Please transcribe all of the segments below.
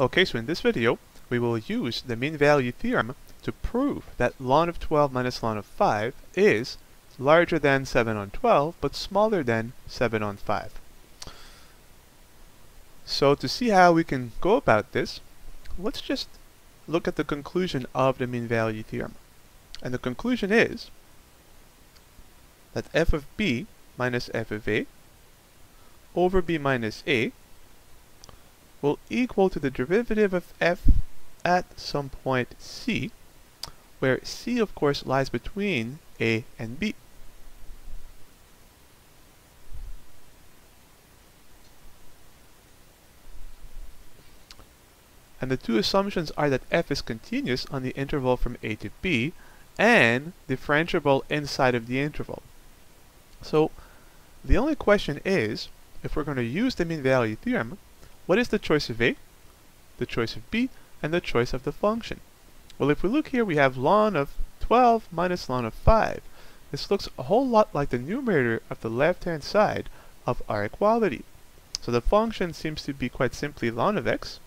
Okay, so in this video, we will use the mean value theorem to prove that ln of 12 minus ln of 5 is larger than 7 on 12, but smaller than 7 on 5. So to see how we can go about this, let's just look at the conclusion of the mean value theorem. And the conclusion is that f of b minus f of a over b minus a will equal to the derivative of f at some point c, where c of course lies between a and b. And the two assumptions are that f is continuous on the interval from a to b and differentiable inside of the interval. So the only question is, if we're going to use the mean value theorem, what is the choice of a, the choice of b, and the choice of the function? Well, if we look here, we have ln of 12 minus ln of 5. This looks a whole lot like the numerator of the left-hand side of our equality. So the function seems to be quite simply ln of x,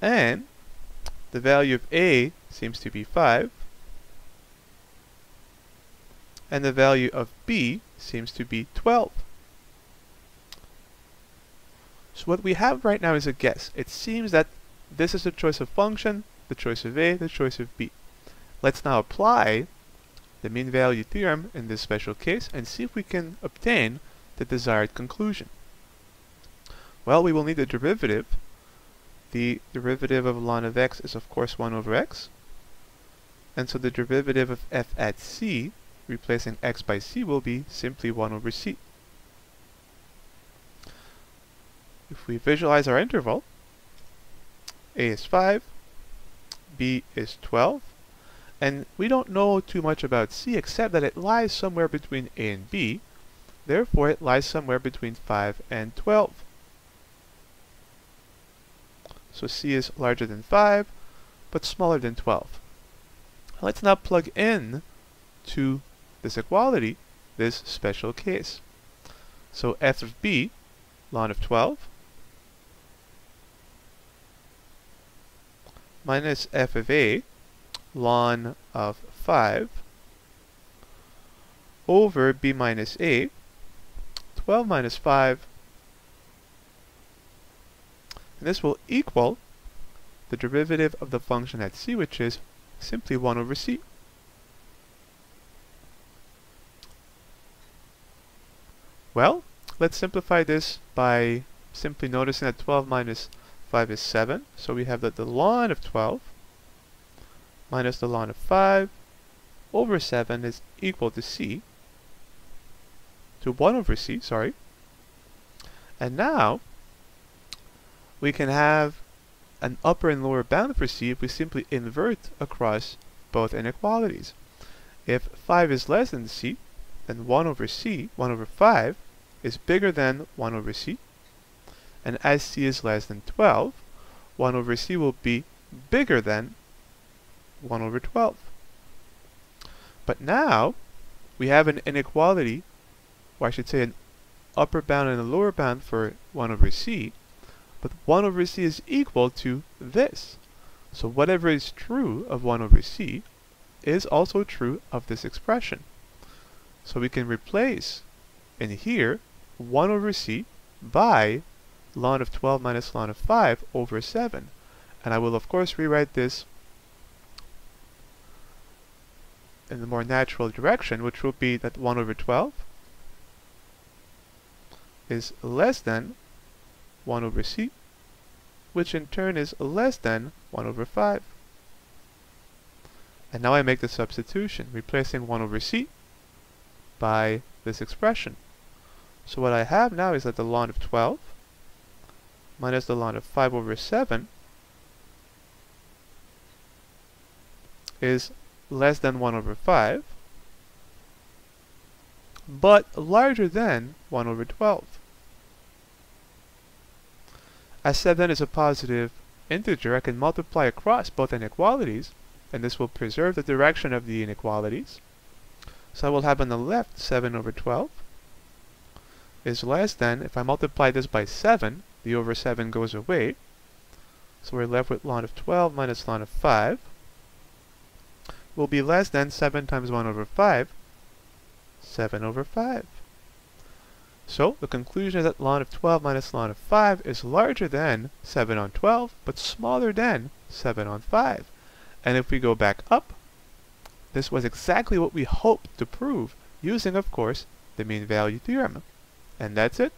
and the value of a seems to be 5, and the value of b seems to be 12. So what we have right now is a guess. It seems that this is the choice of function, the choice of a, the choice of b. Let's now apply the mean value theorem in this special case and see if we can obtain the desired conclusion. Well, we will need the derivative the derivative of ln of x is of course 1 over x. And so the derivative of f at c, replacing x by c, will be simply 1 over c. If we visualize our interval, a is 5, b is 12, and we don't know too much about c except that it lies somewhere between a and b, therefore it lies somewhere between 5 and 12. So c is larger than 5, but smaller than 12. Let's now plug in to this equality, this special case. So f of b, ln of 12, minus f of a, ln of 5, over b minus a, 12 minus 5 and this will equal the derivative of the function at c, which is simply 1 over c. Well, let's simplify this by simply noticing that 12 minus 5 is 7. So we have that the ln of 12 minus the ln of 5 over 7 is equal to c, to 1 over c, sorry. And now, we can have an upper and lower bound for c if we simply invert across both inequalities. If 5 is less than c, then 1 over c, 1 over 5, is bigger than 1 over c. And as c is less than 12, 1 over c will be bigger than 1 over 12. But now, we have an inequality, or I should say an upper bound and a lower bound for 1 over c, but 1 over c is equal to this. So whatever is true of 1 over c is also true of this expression. So we can replace in here 1 over c by ln of 12 minus ln of 5 over 7. And I will of course rewrite this in the more natural direction, which will be that 1 over 12 is less than 1 over c, which in turn is less than 1 over 5. And now I make the substitution, replacing 1 over c by this expression. So what I have now is that the ln of 12 minus the ln of 5 over 7 is less than 1 over 5, but larger than 1 over 12. As 7 is a positive integer, I can multiply across both inequalities, and this will preserve the direction of the inequalities. So I will have on the left 7 over 12 is less than, if I multiply this by 7, the over 7 goes away. So we're left with ln of 12 minus ln of 5 will be less than 7 times 1 over 5, 7 over 5. So the conclusion is that ln of 12 minus ln of 5 is larger than 7 on 12, but smaller than 7 on 5. And if we go back up, this was exactly what we hoped to prove, using, of course, the mean value theorem. And that's it.